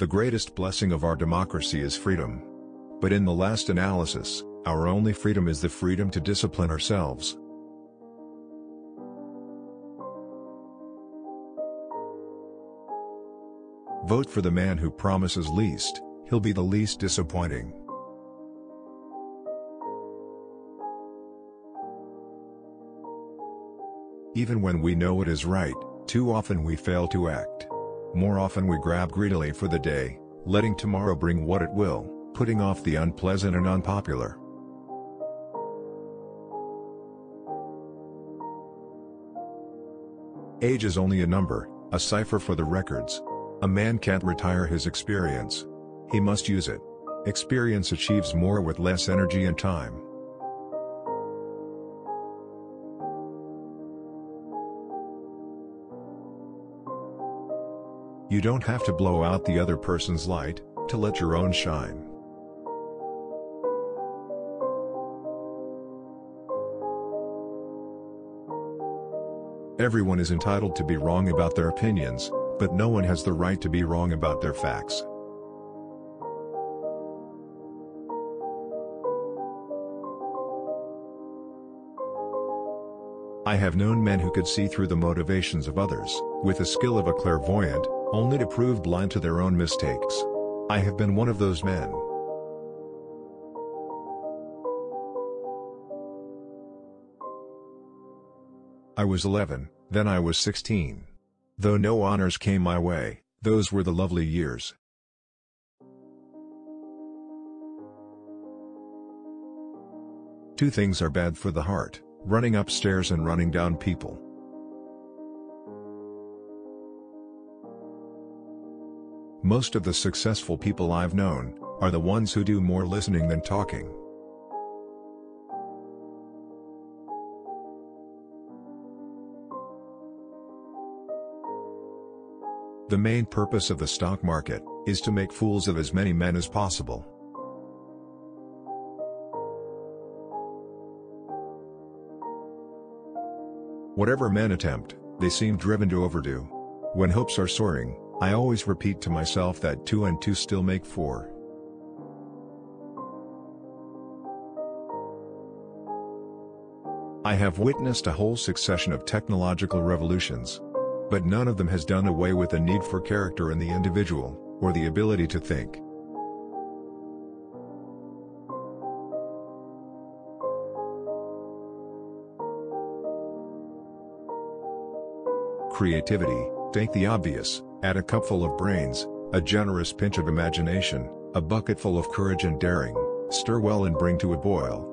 The greatest blessing of our democracy is freedom. But in the last analysis, our only freedom is the freedom to discipline ourselves. Vote for the man who promises least, he'll be the least disappointing. Even when we know it is right, too often we fail to act. More often we grab greedily for the day, letting tomorrow bring what it will, putting off the unpleasant and unpopular. Age is only a number, a cipher for the records. A man can't retire his experience. He must use it. Experience achieves more with less energy and time. You don't have to blow out the other person's light, to let your own shine. Everyone is entitled to be wrong about their opinions, but no one has the right to be wrong about their facts. I have known men who could see through the motivations of others, with the skill of a clairvoyant, only to prove blind to their own mistakes. I have been one of those men. I was 11, then I was 16. Though no honors came my way, those were the lovely years. Two things are bad for the heart, running upstairs and running down people. Most of the successful people I've known, are the ones who do more listening than talking. The main purpose of the stock market, is to make fools of as many men as possible. Whatever men attempt, they seem driven to overdo. When hopes are soaring, I always repeat to myself that 2 and 2 still make 4. I have witnessed a whole succession of technological revolutions. But none of them has done away with the need for character in the individual, or the ability to think. Creativity, take the obvious. Add a cupful of brains, a generous pinch of imagination, a bucketful of courage and daring, stir well and bring to a boil.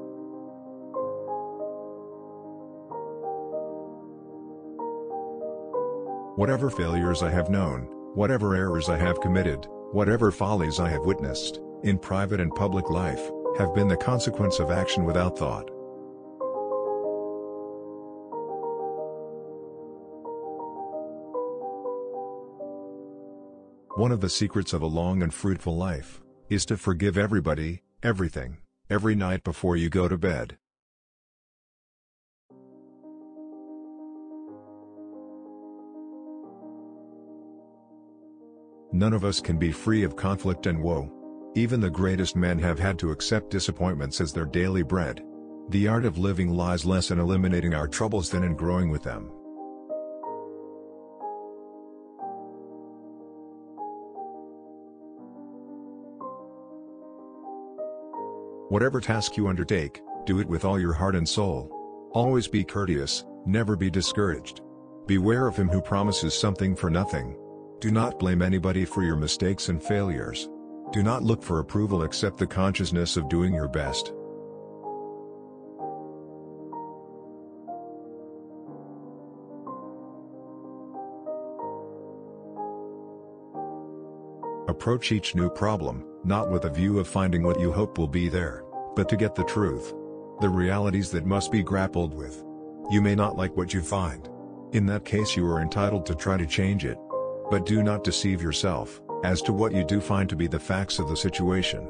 Whatever failures I have known, whatever errors I have committed, whatever follies I have witnessed, in private and public life, have been the consequence of action without thought. One of the secrets of a long and fruitful life, is to forgive everybody, everything, every night before you go to bed. None of us can be free of conflict and woe. Even the greatest men have had to accept disappointments as their daily bread. The art of living lies less in eliminating our troubles than in growing with them. Whatever task you undertake, do it with all your heart and soul. Always be courteous, never be discouraged. Beware of him who promises something for nothing. Do not blame anybody for your mistakes and failures. Do not look for approval except the consciousness of doing your best. Approach each new problem, not with a view of finding what you hope will be there, but to get the truth. The realities that must be grappled with. You may not like what you find. In that case you are entitled to try to change it. But do not deceive yourself, as to what you do find to be the facts of the situation.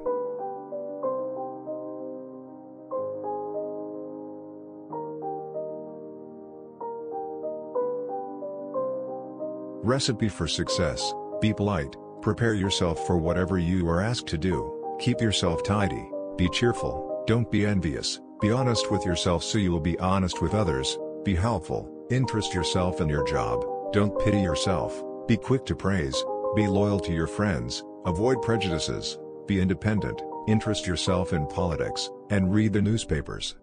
Recipe for Success, Be polite, Prepare yourself for whatever you are asked to do, keep yourself tidy, be cheerful, don't be envious, be honest with yourself so you will be honest with others, be helpful, interest yourself in your job, don't pity yourself, be quick to praise, be loyal to your friends, avoid prejudices, be independent, interest yourself in politics, and read the newspapers.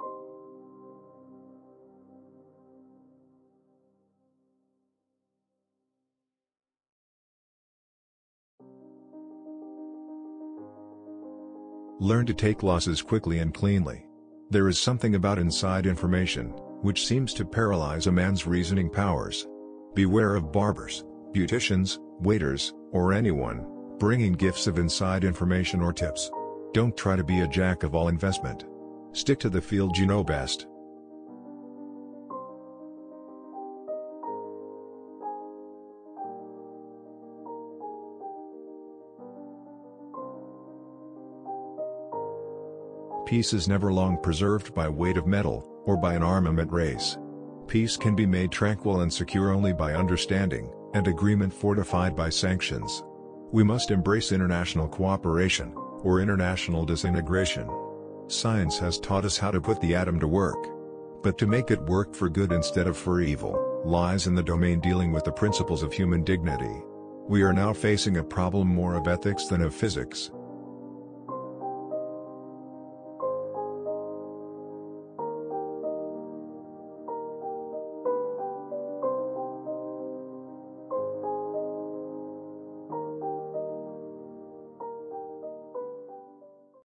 Learn to take losses quickly and cleanly. There is something about inside information, which seems to paralyze a man's reasoning powers. Beware of barbers, beauticians, waiters, or anyone, bringing gifts of inside information or tips. Don't try to be a jack of all investment. Stick to the field you know best. Peace is never long preserved by weight of metal, or by an armament race. Peace can be made tranquil and secure only by understanding, and agreement fortified by sanctions. We must embrace international cooperation, or international disintegration. Science has taught us how to put the atom to work. But to make it work for good instead of for evil, lies in the domain dealing with the principles of human dignity. We are now facing a problem more of ethics than of physics.